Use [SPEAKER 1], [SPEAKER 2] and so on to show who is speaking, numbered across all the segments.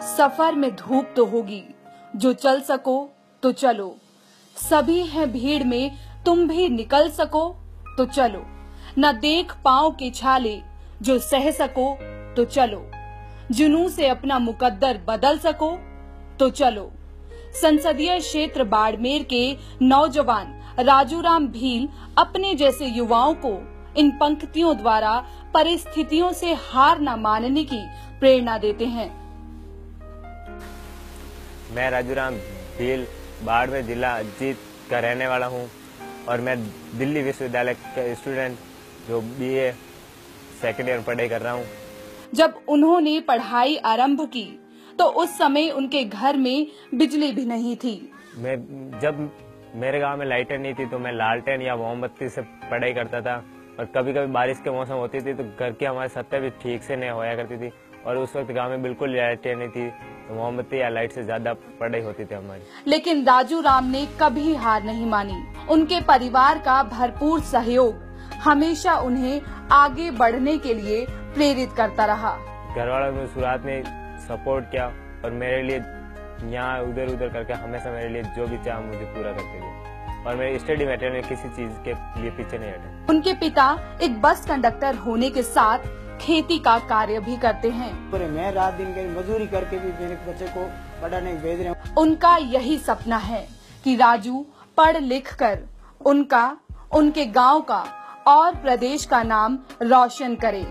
[SPEAKER 1] सफ़र में धूप तो होगी। जो चल सको तो चलो। सभी हैं भीड़ में, तुम भी निकल सको तो चलो। न देख पाओ के छाले, जो सह सको तो चलो। जुनू से अपना मुकद्दर बदल सको तो चलो। संसदीय क्षेत्र बाड़मेर के नौजवान राजूराम भील अपने जैसे युवाओं को इन पंक्तियों द्वारा परिस्थितियों से हार न मानने की प्रेरणा देते हैं।
[SPEAKER 2] मैं राजूराम भील बाड़मेर जिला अजीत का रहने वाला हूँ और मैं दिल्ली विश्वविद्यालय का स्टूडेंट जो बीए सेकेंड ईयर पढ़ाई कर रहा हूँ।
[SPEAKER 1] जब उन्होंने पढ़ाई आरंभ की तो उस समय उनके घर में बिजली भी नहीं थी।
[SPEAKER 2] मैं जब मेरे गाँव में लाइटें नहीं थी तो मैं लालटेन या मोमबत्ती से पढ़ाई करता था। और कभी कभी बारिश के मौसम होती थी तो घर की हमारी सत्ता भी ठीक से नहीं होया करती थी। और उस वक्त गाँव में बिल्कुल लाइटें नहीं थी। तो मोमबत्ती या लाइट से ज़्यादा पढ़ाई होती थी हमारी।
[SPEAKER 1] लेकिन राजू राम ने कभी हार नहीं मानी। उनके परिवार का भरपूर सहयोग हमेशा उन्हें आगे बढ़ने के लिए प्रेरित करता रहा।
[SPEAKER 2] घर वालों ने शुरुआत में सपोर्ट किया और मेरे लिए यहाँ उधर उधर करके हमेशा मेरे लिए जो भी चाह मुझे पूरा करते थे। और मेरे स्टडी मटेरियल में किसी चीज़ के लिए पीछे नहीं हटे।
[SPEAKER 1] उनके पिता एक बस कंडक्टर होने के साथ खेती का कार्य भी करते हैं।
[SPEAKER 3] पूरे मैं रात दिन कहीं मजदूरी करके भी मेरे बच्चे को पढ़ाने भेज रहे हूँ।
[SPEAKER 1] उनका यही सपना है कि राजू पढ़ लिख कर उनका उनके गाँव का और प्रदेश का नाम रोशन करे।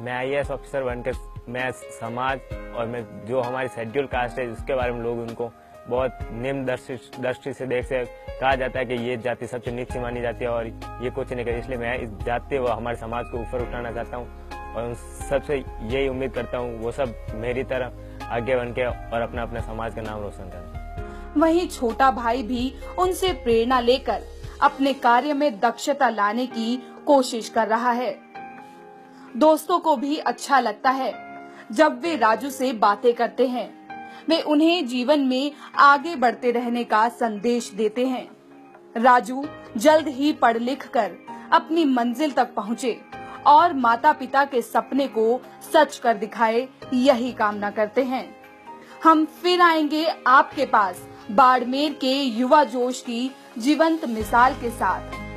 [SPEAKER 2] मैं आई एस ऑफिसर बनकर मैं समाज और मैं जो हमारी शेड्यूल कास्ट है उसके बारे में लोग उनको बहुत निम्न दृष्टि से देख से कहा जाता है कि ये जाति सबसे नीचे मानी जाती है और ये कुछ नहीं करती इसलिए मैं इस जाति व हमारे समाज को ऊपर उठाना चाहता हूँ और उन सबसे यही उम्मीद करता हूँ वो सब मेरी तरह आगे बन के और अपना अपना समाज का नाम रोशन करें।
[SPEAKER 1] वहीं छोटा भाई भी उनसे प्रेरणा लेकर अपने कार्य में दक्षता लाने की कोशिश कर रहा है। दोस्तों को भी अच्छा लगता है जब वे राजू से बातें करते हैं। वे उन्हें जीवन में आगे बढ़ते रहने का संदेश देते हैं। राजू जल्द ही पढ़ लिख कर अपनी मंजिल तक पहुँचे और माता पिता के सपने को सच कर दिखाए, यही कामना करते हैं। हम फिर आएँगे आपके पास, बाड़मेर के युवा जोश की जीवंत मिसाल के साथ।